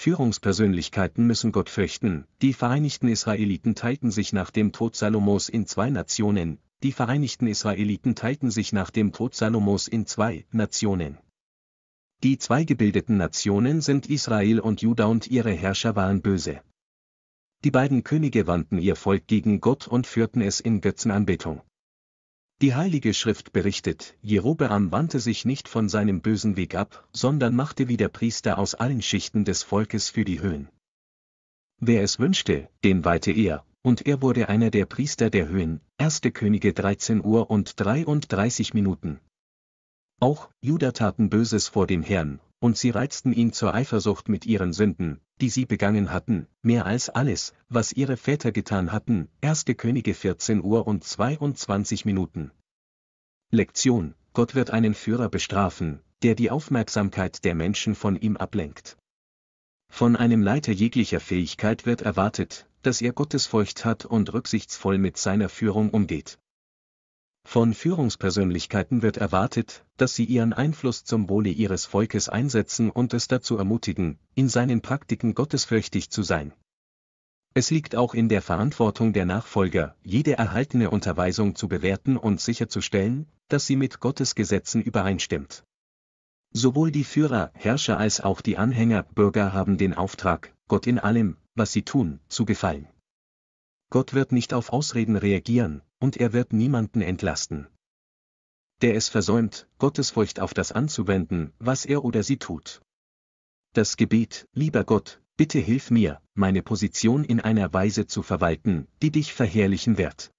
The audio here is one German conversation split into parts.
Führungspersönlichkeiten müssen Gott fürchten, die Vereinigten Israeliten teilten sich nach dem Tod Salomos in zwei Nationen, die Vereinigten Israeliten teilten sich nach dem Tod Salomos in zwei Nationen. Die zwei gebildeten Nationen sind Israel und Juda und ihre Herrscher waren böse. Die beiden Könige wandten ihr Volk gegen Gott und führten es in Götzenanbetung. Die Heilige Schrift berichtet, Jerobeam wandte sich nicht von seinem bösen Weg ab, sondern machte wie der Priester aus allen Schichten des Volkes für die Höhen. Wer es wünschte, den weihte er, und er wurde einer der Priester der Höhen, 1. Könige 13 Uhr und 33 Minuten. Auch, Juda taten Böses vor dem Herrn, und sie reizten ihn zur Eifersucht mit ihren Sünden, die sie begangen hatten, mehr als alles, was ihre Väter getan hatten, 1. Könige 14 Uhr und 22 Minuten. Lektion, Gott wird einen Führer bestrafen, der die Aufmerksamkeit der Menschen von ihm ablenkt. Von einem Leiter jeglicher Fähigkeit wird erwartet, dass er Gottesfurcht hat und rücksichtsvoll mit seiner Führung umgeht. Von Führungspersönlichkeiten wird erwartet, dass sie ihren Einfluss zum Wohle ihres Volkes einsetzen und es dazu ermutigen, in seinen Praktiken gottesfürchtig zu sein. Es liegt auch in der Verantwortung der Nachfolger, jede erhaltene Unterweisung zu bewerten und sicherzustellen, dass sie mit Gottes Gesetzen übereinstimmt. Sowohl die Führer, Herrscher als auch die Anhänger, Bürger haben den Auftrag, Gott in allem, was sie tun, zu gefallen. Gott wird nicht auf Ausreden reagieren, und er wird niemanden entlasten. Der es versäumt, Gottesfurcht auf das anzuwenden, was er oder sie tut. Das Gebet, lieber Gott, bitte hilf mir, meine Position in einer Weise zu verwalten, die dich verherrlichen wird.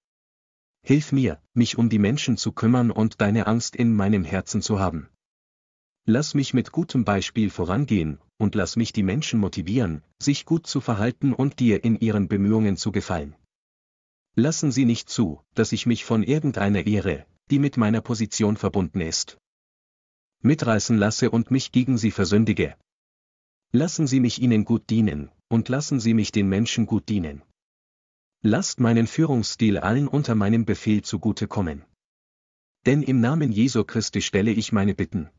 Hilf mir, mich um die Menschen zu kümmern und deine Angst in meinem Herzen zu haben. Lass mich mit gutem Beispiel vorangehen, und lass mich die Menschen motivieren, sich gut zu verhalten und dir in ihren Bemühungen zu gefallen. Lassen Sie nicht zu, dass ich mich von irgendeiner Ehre, die mit meiner Position verbunden ist, mitreißen lasse und mich gegen Sie versündige. Lassen Sie mich Ihnen gut dienen, und lassen Sie mich den Menschen gut dienen. Lasst meinen Führungsstil allen unter meinem Befehl zugute kommen. Denn im Namen Jesu Christi stelle ich meine Bitten.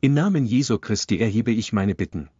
Im Namen Jesu Christi erhebe ich meine Bitten.